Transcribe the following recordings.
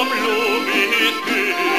am lumii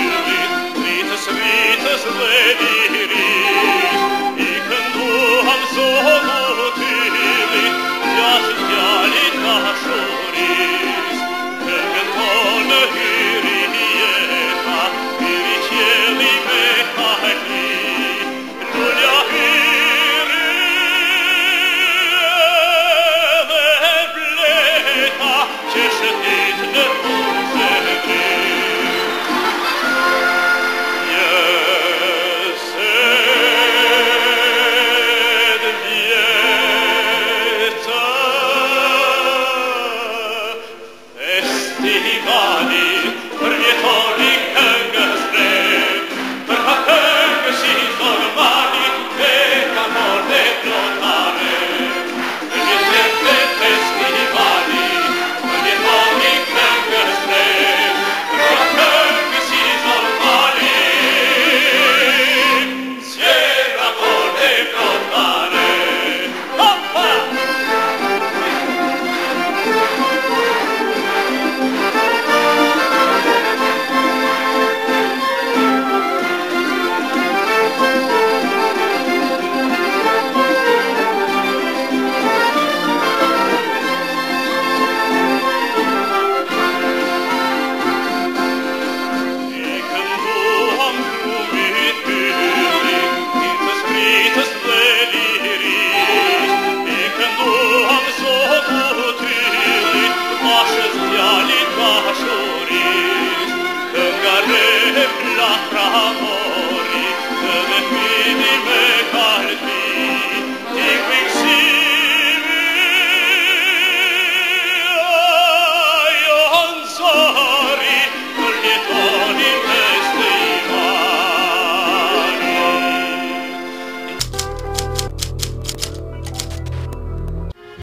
arep la